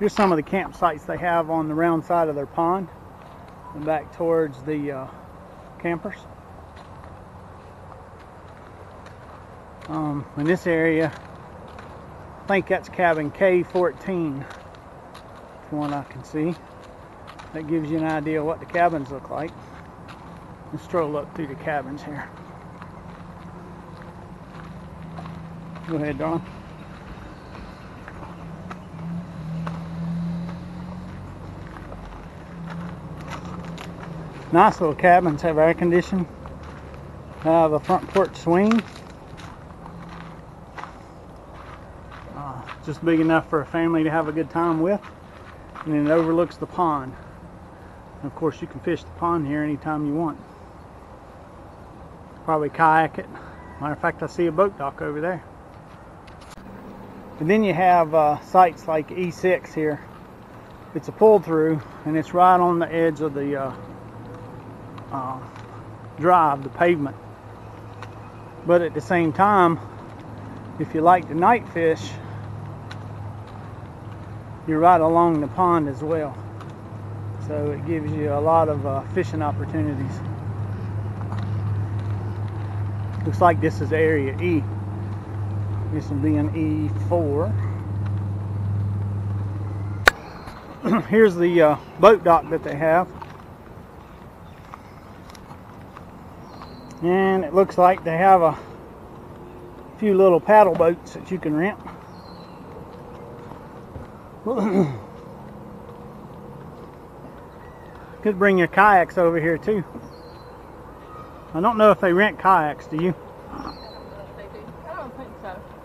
Here's some of the campsites they have on the round side of their pond and back towards the uh, campers. Um, in this area, I think that's cabin K14 from what I can see. That gives you an idea what the cabins look like. Let's stroll up through the cabins here. Go ahead, Don. Nice little cabins, have air conditioning, have a front porch swing. Uh, just big enough for a family to have a good time with. And then it overlooks the pond. And of course, you can fish the pond here anytime you want. Probably kayak it. Matter of fact, I see a boat dock over there. And then you have uh, sites like E6 here. It's a pull through and it's right on the edge of the uh, drive, the pavement. But at the same time, if you like to night fish, you're right along the pond as well. So it gives you a lot of uh, fishing opportunities. Looks like this is area E. This will be an E4. Here's the uh, boat dock that they have. and it looks like they have a few little paddle boats that you can rent. Could bring your kayaks over here too. I don't know if they rent kayaks do you? I don't, know if they do. I don't think so.